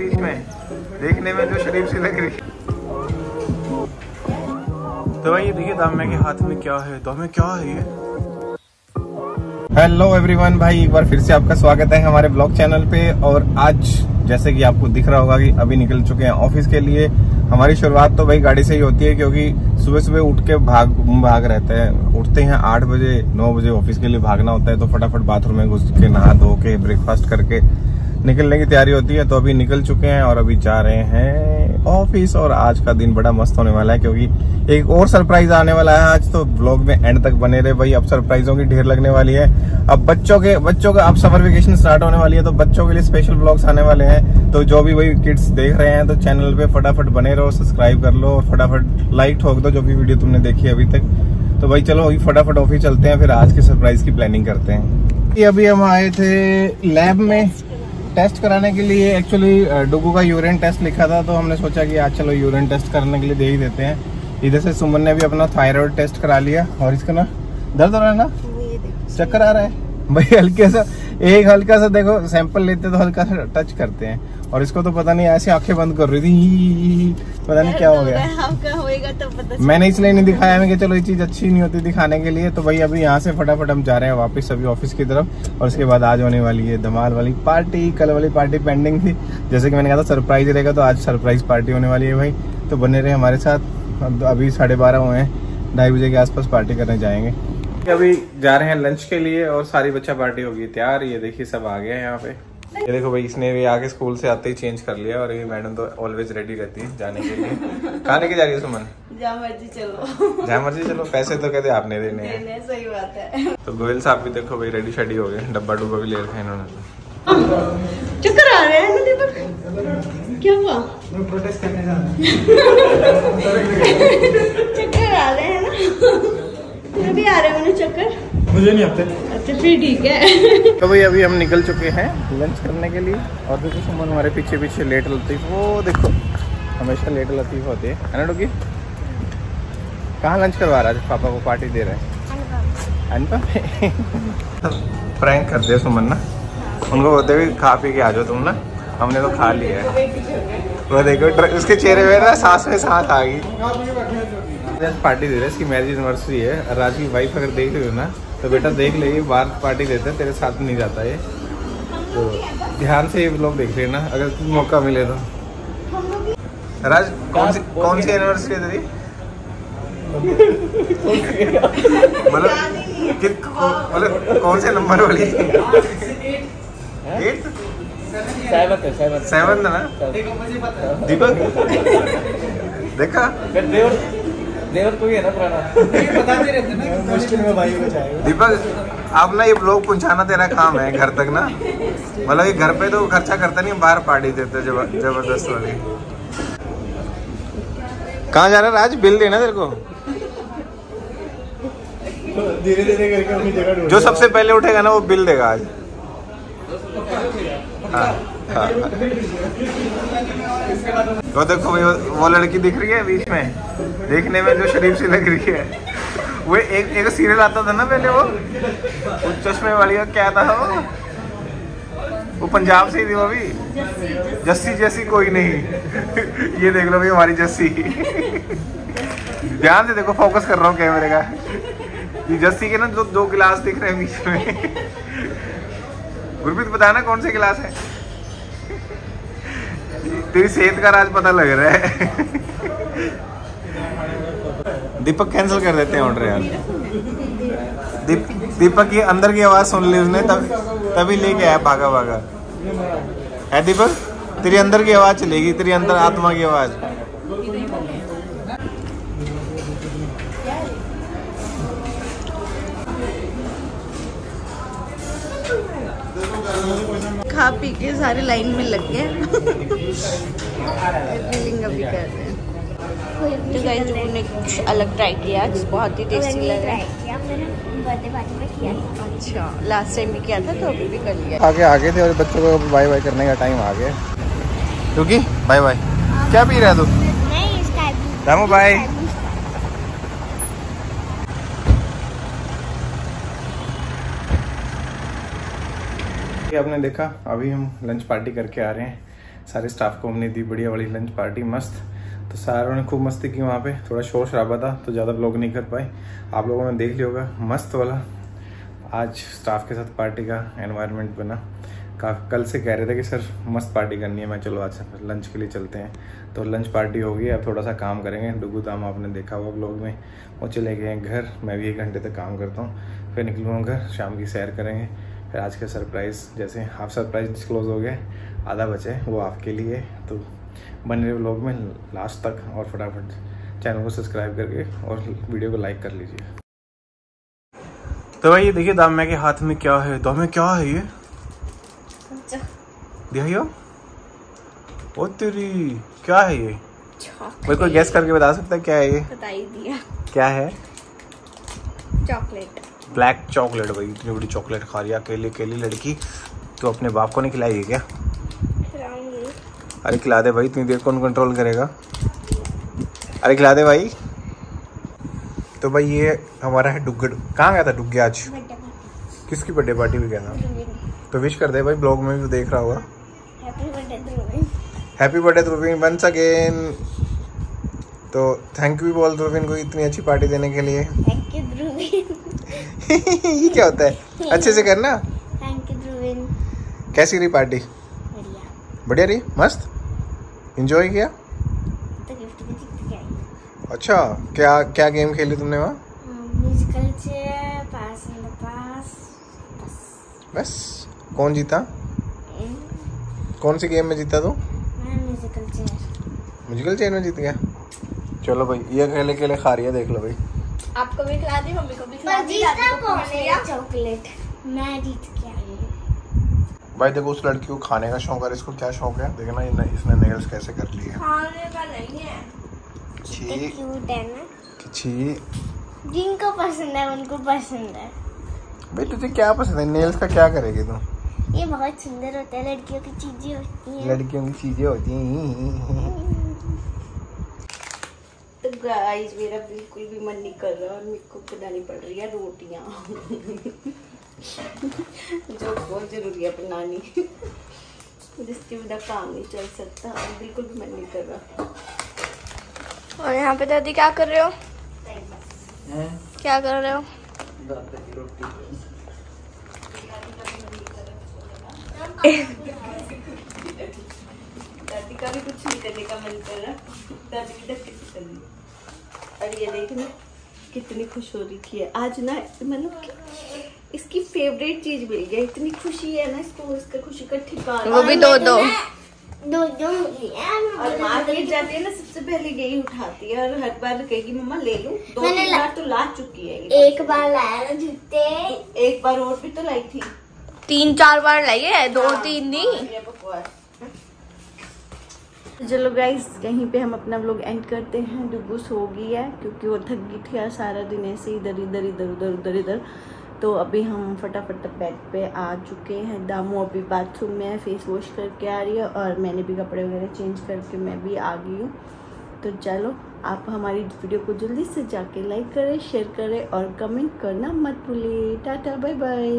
बीच में देखने में जो शरीफ सी लग रही। तो भाई ये देखिए दामे के हाथ में क्या है दामे क्या है ये? हेलो एवरीवन भाई एक बार फिर से आपका स्वागत है हमारे ब्लॉग चैनल पे। और आज जैसे कि आपको दिख रहा होगा कि अभी निकल चुके हैं ऑफ़िस के लिए हमारी शुरुआत तो भाई गाड़ी से ही होती है क्योंकि सुबह सुबह उठ के भाग भाग रहते हैं। उठते हैं आठ बजे नौ बजे ऑफ़िस के लिए भागना होता है तो फटाफट बाथरूम में घुस के नहा धो के ब्रेकफास्ट करके निकलने की तैयारी होती है तो अभी निकल चुके हैं और अभी जा रहे हैं ऑफ़िस और आज का दिन बड़ा मस्त होने वाला है, क्योंकि एक और सरप्राइज़ आने वाला है आज तो ब्लॉग में एंड तक बने रहे। भाई अब सरप्राइजों की ढेर लगने वाली है। अब बच्चों के, बच्चों का अब समर वेकेशन स्टार्ट होने वाली है तो बच्चों के लिए स्पेशल ब्लॉग्स आने वाले हैं। तो जो भी वही किड्स देख रहे हैं तो चैनल पे फटाफट बने रहो सब्सक्राइब कर लो और फटाफट लाइक ठोक दो, जो भी वीडियो तुमने देखी अभी तक। तो भाई चलो, अभी फटाफट ऑफ़िस चलते हैं, फिर आज के सरप्राइज़ की प्लानिंग करते हैं। अभी हम आए थे लैब में। टेस्ट कराने के लिए एक्चुअली डुगू का यूरिन टेस्ट लिखा था तो हमने सोचा कि आज चलो यूरिन टेस्ट करने के लिए दे ही देते हैं। इधर से सुमन ने भी अपना थायराइड टेस्ट करा लिया और इसका ना दर्द हो रहा है ना? चक्कर आ रहा है। भाई हल्के सा एक हल्का सा देखो सैंपल लेते तो हल्का सा टच करते हैं। और इसको तो पता नहीं ऐसे आँखें बंद कर रही थी। पता नहीं क्या हो गया। होएगा तो पता मैंने इसलिए नहीं दिखाया मैं कि चलो ये चीज़ अच्छी नहीं होती दिखाने के लिए। तो भाई अभी यहाँ से फटाफट हम जा रहे हैं वापस अभी ऑफ़िस की तरफ़। और उसके बाद आज होने वाली है धमाल वाली पार्टी कल वाली पार्टी पेंडिंग थी। जैसे कि मैंने कहा था सरप्राइज़ रहेगा तो आज सरप्राइज़ पार्टी होने वाली है भाई। तो बने रहे हमारे साथ। अभी साढ़े बारह हुए हैं। ढाई बजे के आसपास पार्टी करने जाएँगे। अभी जा रहे हैं लंच के लिए और सारी बच्चा पार्टी होगी। तैयार ये देखिए सब आ गए हैं यहाँ पे। ये देखो भाई इसने भी आगे स्कूल से आते ही चेंज कर लिया और ये मैडम तो ऑलवेज रेडी रहती है जाने के लिए। कहाँ लेके जा रही है सुमन? जहाँ मर्ज़ी चलो। जहाँ मर्ज़ी चलो पैसे तो कहते आपने देने हैं। देने सही बात है। तो गोयल साहब भी देखो भाई रेडी शेडी हो गए। डब्बा डुब्बा भी ले रखे हैं इन्होंने चक्कर आ रहे हैं ना क्या हुआ? प्रोटेस्ट करने जा रहे चक्कर आ रहे हैं ना। भी आ रहे हैं चक्कर? मुझे नहीं आते। अच्छा फिर ठीक है। तो भाई अभी हम निकल चुके हैं लंच करने के लिए। और देखो सुमन हमारे पीछे पीछे लेट लतीफ वो देखो हमेशा लेट लतीफ होते हैं। है ना डोगी? कहाँ लंच करवा रहा है? पापा को पार्टी दे रहे हैं। अनुपम प्रैंक कर दिया सुमन ना। उनको बोलते हुए खा पी के आ जाओ तुम ना। हमने तो खा लिया है। वो देखो उसके चेहरे में ना सांस में सांस आ गई। पार्टी दे रहे हैं इसकी मैरिज एनिवर्सरी है। राज की वाइफ अगर देख रही हो ना तो बेटा देख ले ये बाहर पार्टी देते हैं तेरे साथ नहीं जाता ये। तो ध्यान से ये लोग देख रहे ना अगर मौका मिले तो। राज कौन सी कौन सी एनिवर्सरी है तेरी? मतलब मतलब कौन से नंबर वाली? एट सेवन ना? दीपक? देखा? देवर कोई है ना पुराना? बताते रहते ना मुश्किल में भाई को जाएगा दीपक अब ना ये ब्लॉग पहुंचाना तेरा काम है घर तक ना? मतलब ये घर पे तो खर्चा करता नहीं बाहर पार्टी देते ज़बरदस्त वाली। कहाँ जा रहा है राज? बिल देना तेरे को। धीरे धीरे करके अपनी जगह जो सबसे पहले उठेगा ना वो बिल देगा आज। हाँ। वो देखो, वो- वो लड़की दिख रही है बीच में। देखने में जो शरीफ सी लग रही है। वो एक एक सीरियल आता था ना पहले वो? वो चश्मे वाली का क्या था वो? वो पंजाब से ही थी वो भी। जस्सी जैसी कोई नहीं। ये देख लो भाई, हमारी जस्सी। ध्यान से देखो फोकस कर रहा हूँ कैमरे का। ये जस्सी के ना जो दो गिलास दिख रहे हैं बीच में। गुरप्रीत, बताना कौन से गिलास है? तेरी सेहत का राज पता लग रहा है। दीपक कैंसिल कर देते हैं ऑर्डर यार। दीप, दीपक की अंदर की आवाज़ सुन ली उसने तब तभी लेके आया भागा भागा है दीपक? तेरी अंदर की आवाज़ चलेगी तेरी अंदर आत्मा की आवाज़। खा पी के सारे लाइन में लग गए। फीलिंग अभी कर रहे हैं। तो गाइस लोगों ने कुछ अलग ट्राई किया आज बहुत ही टेस्टी लग। रहा है बर्थडे पार्टी में किया अच्छा लास्ट टाइम भी किया था तो अभी भी कर लिया। आगे आगे थे और बच्चों को बाय बाय करने का टाइम आ गया क्योंकि? बाय बाय क्या पी रहा है तू? नहीं रामू बाय ये आपने देखा, अभी हम लंच पार्टी करके आ रहे हैं। सारे स्टाफ को हमने दी बढ़िया वाली लंच पार्टी मस्त। तो सारों ने खूब मस्ती की वहाँ पे। थोड़ा शोर शराबा था तो ज़्यादा ब्लॉग नहीं कर पाए। आप लोगों ने देख लिया होगा, मस्त वाला। आज स्टाफ के साथ पार्टी का एनवायरनमेंट बना। का, कल से कह रहे थे कि, सर, मस्त पार्टी करनी है, मैं चलो आज लंच के लिए चलते हैं। तो लंच पार्टी होगी, अब थोड़ा सा काम करेंगे। डुगू दाम आपने देखा हुआ ब्लॉग में। वो चले गए घर। मैं भी एक घंटे तक काम करता हूँ। फिर निकलूँगा घर, शाम की सैर करेंगे। फिर आज का सरप्राइज़ जैसे हाफ़ सरप्राइज़ डिस्क्लोज हो गया आधा बचे वो आपके लिए। तो बने रहे ब्लॉग में लास्ट तक और फटाफट चैनल को सब्सक्राइब करके और वीडियो को लाइक कर लीजिए। तो भाई ये देखिए दामिया के हाथ में क्या है। दामिया क्या है ये? दिखाइयो ओ तेरी क्या है ये? कोई कोई गैस करके बता सकता है क्या है ये? बता ही दिया। क्या है? चॉकलेट। ब्लैक चॉकलेट भाई इतनी बड़ी चॉकलेट खा रही है अकेली अकेली लड़की। तो अपने बाप को नहीं खिलाएगी क्या? अरे खिला दे भाई इतनी देर कौन कंट्रोल करेगा? अरे खिला दे भाई। तो भाई ये हमारा है डुग्गड़। कहाँ गया था डुग्गे आज? किसकी बर्थडे पार्टी भी गया था? तो विश कर दे भाई ब्लॉग में भी देख रहा होगा। Happy birthday Dhruvin happy birthday Dhruvin once again तो थैंक यू बोल ध्रुवीन को इतनी अच्छी पार्टी देने के लिए। थैंक यू ध्रुवीन ये क्या होता है? अच्छे से करना? थैंक यू ध्रुवीन कैसी रही पार्टी बढ़िया। बढ़िया रही? मस्त? एंजॉय किया? तो अच्छा क्या क्या गेम खेली तुमने वहाँ? म्यूजिकल चेयर पास इन पास बस। कौन जीता? हम्म, कौन सी गेम में जीता तू? म्यूजिकल चेयर में जीत गया। चलो भाई ये अकेले अकेले खा रही है देख लो भाई। आपको भी खिला दी मम्मी को भी खिला दी जीता कौन है लिया चॉकलेट। मैं जीत के आई भाई देखो उस लड़की को खाने का शौक है इसको क्या शौक है? देखना इसने नेल्स कैसे कर लिए। खाने का नहीं है। छी क्यूट है ना? छी जिनको पसंद है उनको पसंद है। भाई तुझे क्या पसंद है? नेल्स का क्या करेगी तू? ये बहुत सुंदर होता है लड़कियों की चीज़ें होती हैं। लड़कियों की चीज़ें होती हैं। गाइस मेरा बिल्कुल भी मन नहीं कर रहा और मेरे को बनानी पड़ रही है रोटियाँ। जो बहुत ज़रूरी है बनानी। जिसके बिना काम नहीं चल सकता और बिल्कुल भी मन नहीं कर रहा। और यहाँ पे दादी क्या कर रहे हो? क्या कर रहे हो? दादी का भी कुछ नहीं करने का मन कर रहा। दादी भी धक्के से कर रही और ये देखना कितनी खुश हो। रही थी आज ना मतलब कि इसकी फेवरेट चीज़ मिल गई इतनी खुशी है ना इसको इसका खुशी का ठिकाना। वो भी दो दो। दो दो है और मार्केट जाती है ना सबसे पहले यही उठाती है और हर बार कहेगी मम्मा ले लूँ। दो तीन बार तो ला चुकी है एक बार लाया ना जूते। एक बार और भी तो लाई थी। तीन चार बार लाइए दो तीन नहीं बकवास। चलो गाइस यहीं पे हम अपना व्लॉग एंड करते हैं। डुगू हो गई है, क्योंकि वो थक गई थी आज सारा दिन ऐसे इधर इधर इधर, उधर उधर, इधर। तो अभी हम फटाफट बेड पे आ चुके हैं। दामू अभी बाथरूम में फेस वॉश करके आ रही है और मैंने भी कपड़े वगैरह चेंज करके मैं भी आ गई हूँ। तो चलो, आप हमारी वीडियो को जल्दी से जाके लाइक करें शेयर करें और कमेंट करना मत भूलिए। Tata bye bye